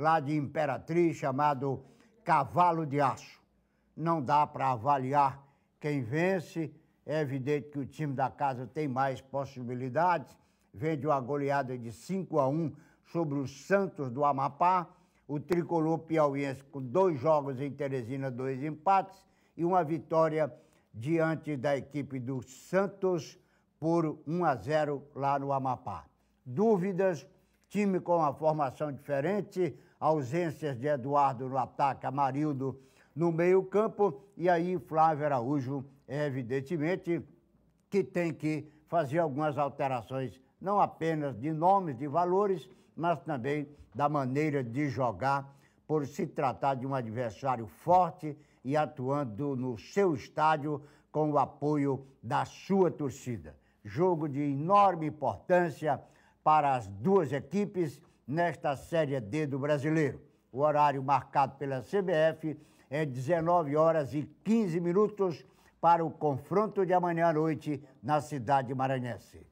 lá de Imperatriz, chamado Cavalo de Aço. Não dá para avaliar quem vence, é evidente que o time da casa tem mais possibilidades, vem de uma goleada de 5 a 1 sobre o Santos do Amapá, o tricolor piauiense com dois jogos em Teresina, dois empates e uma vitória diante da equipe do Santos por 1 a 0 lá no Amapá. Dúvidas, time com uma formação diferente, ausências de Eduardo no ataque, Amarildo no meio-campo e aí Flávio Araújo, evidentemente, que tem que fazer algumas alterações, não apenas de nomes, de valores, mas também da maneira de jogar, por se tratar de um adversário forte e atuando no seu estádio com o apoio da sua torcida. Jogo de enorme importância para as duas equipes nesta Série D do Brasileiro. O horário marcado pela CBF é 19 horas e 15 minutos para o confronto de amanhã à noite na cidade maranhense.